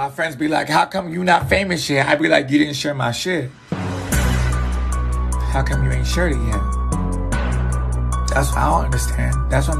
my friends be like, "How come you not famous yet?" I be like, "You didn't share my shit. How come you ain't shared it yet?" That's what I don't understand. That's what.